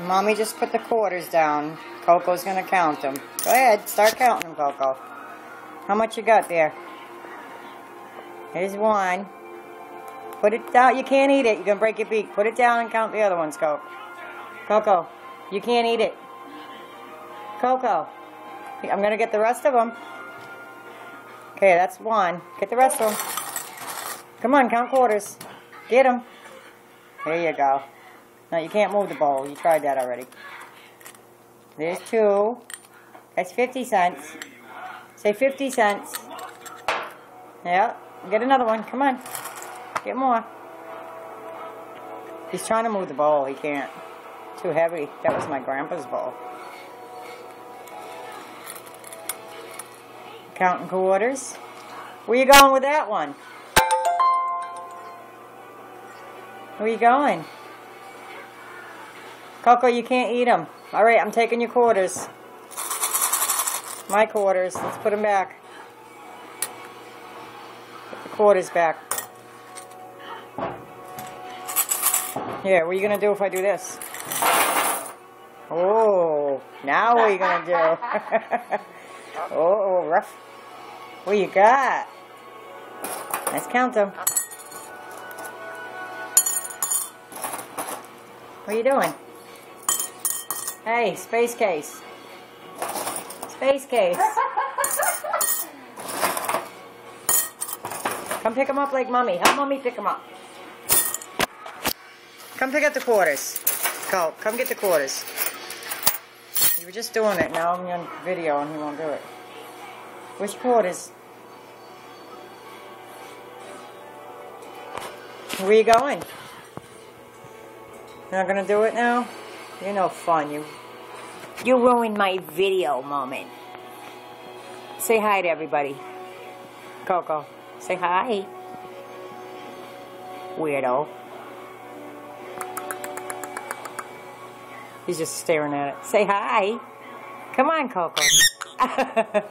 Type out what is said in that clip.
Mommy just put the quarters down. Cocoa's gonna count them. Go ahead, start counting them, Cocoa. How much you got there? Here's one. Put it down. You can't eat it. You're gonna break your beak. Put it down and count the other ones, Cocoa. Cocoa, you can't eat it. Cocoa, I'm gonna get the rest of them. Okay, that's one. Get the rest of them. Come on, count quarters. Get them. There you go. No, you can't move the bowl. You tried that already. There's two. That's 50 cents. Say 50 cents. Yeah. Get another one. Come on. Get more. He's trying to move the bowl. He can't. Too heavy. That was my grandpa's bowl. Counting quarters. Where you going with that one? Where you going? Cocoa, you can't eat them. All right, I'm taking your quarters. My quarters. Let's put them back. Put the quarters back. Yeah, what are you going to do if I do this? Oh, now what are you going to do? oh, rough. What you got? Let's count them. What are you doing? Hey, space case. Space case. Come pick them up like mommy. Help mommy pick them up. Come pick up the quarters. Go. Come get the quarters. You were just doing it. Now I'm on video and he won't do it. Which quarters? Where are you going? You're not going to do it now? You're no fun. You you ruined my video moment. Say hi to everybody. Cocoa, say hi. Weirdo. He's just staring at it. Say hi. Come on, Cocoa.